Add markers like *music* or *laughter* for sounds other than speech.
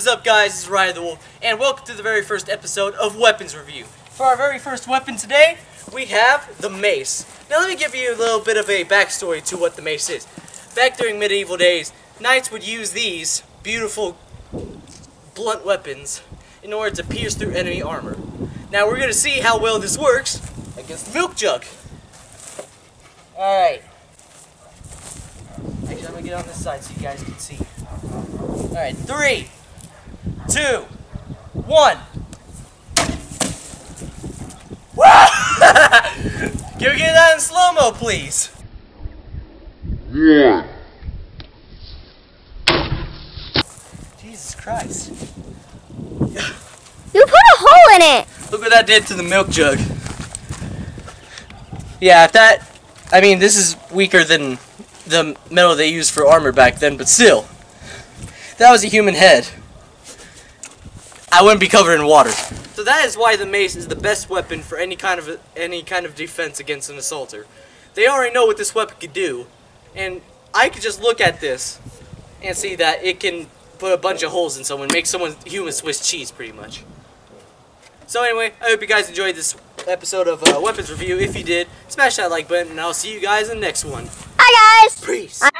is up guys, this is Riley the Wolf, and welcome to the very first episode of Weapons Review. For our very first weapon today, we have the mace. Now let me give you a little bit of a backstory to what the mace is. Back during medieval days, knights would use these beautiful blunt weapons in order to pierce through enemy armor. Now we're going to see how well this works against the milk jug. Alright. Actually, I'm going to get on this side so you guys can see. Alright, three, two, one. *laughs* Can we get that in slow-mo, please? Yeah. Jesus Christ. You put a hole in it. Look what that did to the milk jug. Yeah, if that... I mean, this is weaker than the metal they used for armor back then, but still. That was a human head. I wouldn't be covered in water. So that is why the mace is the best weapon for any kind of any kind of defense against an assaulter. They already know what this weapon could do, and I could just look at this and see that it can put a bunch of holes in someone, make someone human Swiss cheese, pretty much. So anyway, I hope you guys enjoyed this episode of uh, Weapons Review. If you did, smash that like button, and I'll see you guys in the next one. Bye, guys! Peace! I